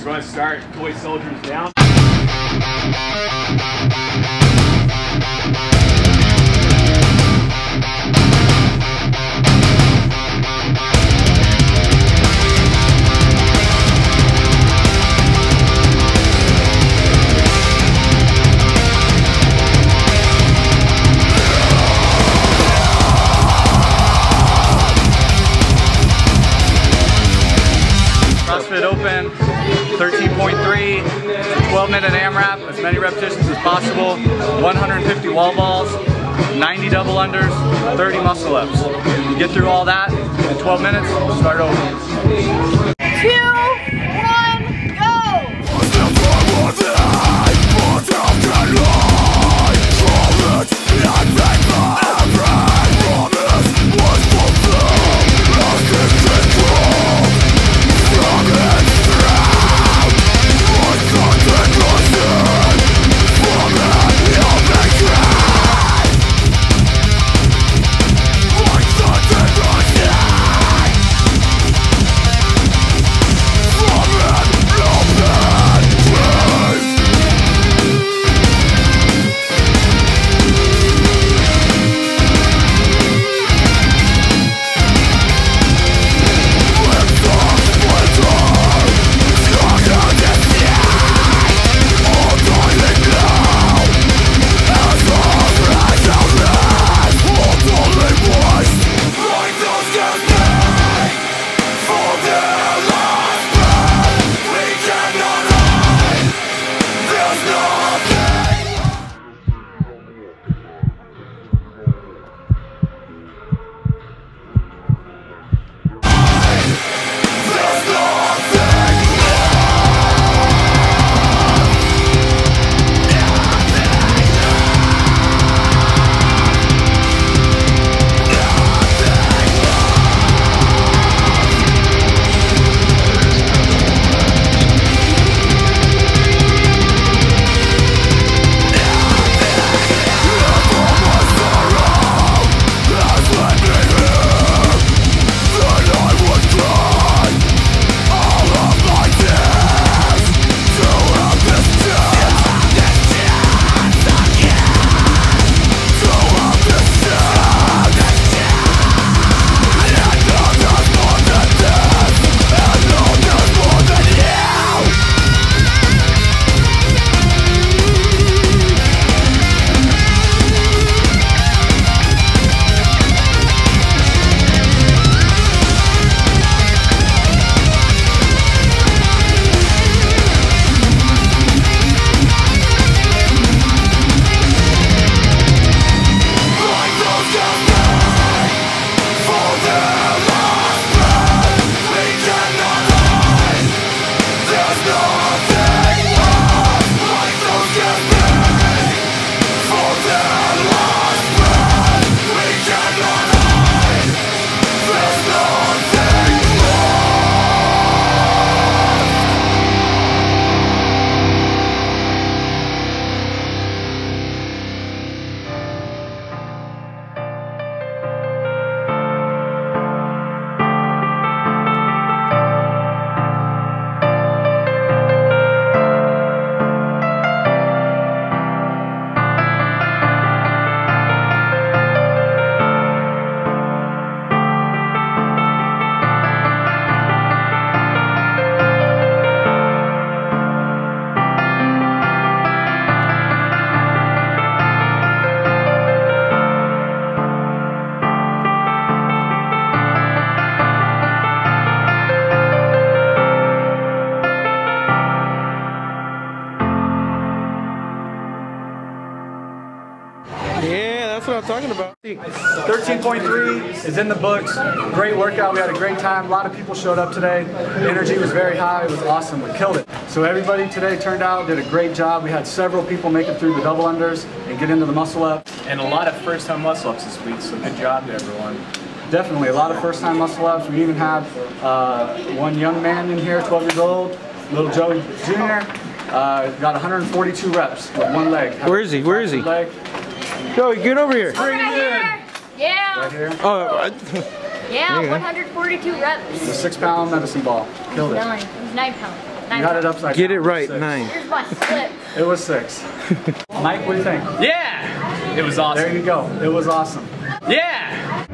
So go ahead and start toy soldiers down. Minute AMRAP, as many repetitions as possible, 150 wall balls, 90 double unders, 30 muscle ups. You get through all that in 12 minutes, start over. two, one, that's what I'm talking about. 13.3 is in the books. Great workout. We had a great time. A lot of people showed up today. The energy was very high. It was awesome. We killed it. So everybody today turned out, did a great job. We had several people make it through the double unders and get into the muscle up. And a lot of first time muscle ups this week, so good job to everyone. Definitely a lot of first time muscle ups. We even have uh, one young man in here, 12 years old, little Joey Jr. Uh, got 142 reps with one leg. Where is he? Where is he? Leg Joey, get over here. Right here. Yeah, right here. Oh, I- yeah, Yeah. 142 reps. The six pound medicine ball. Killed it. Nine. It was nine pounds. You had it upside Get down. it right, Six. nine. Here's my slip. It was six. Mike, what do you think? Yeah! It was awesome. There you go. It was awesome. Yeah!